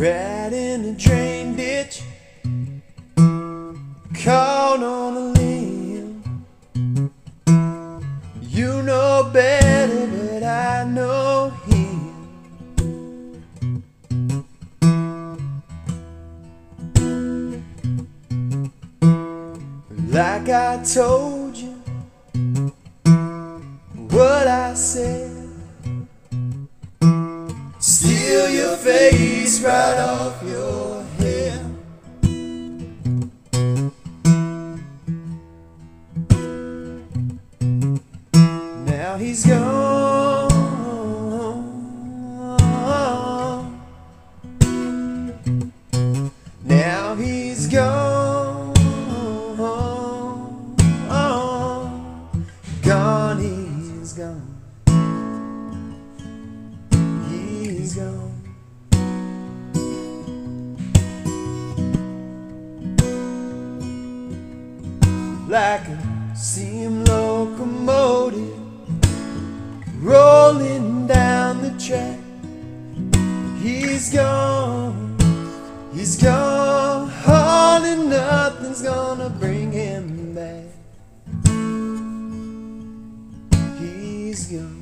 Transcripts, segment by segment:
Rat in a drain ditch, caught on a limb. You know better, but I know him. Like I told you what I said. Face right off your head. Now he's gone. Now he's gone. Gone, he's gone. He's gone. like a steam locomotive rolling down the track. He's gone, he's gone, and nothing's gonna bring him back. He's gone.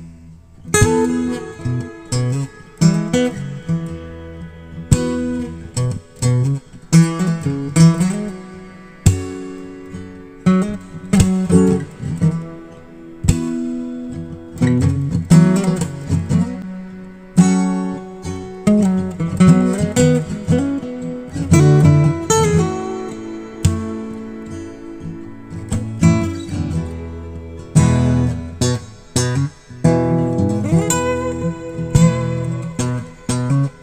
Mm-hmm.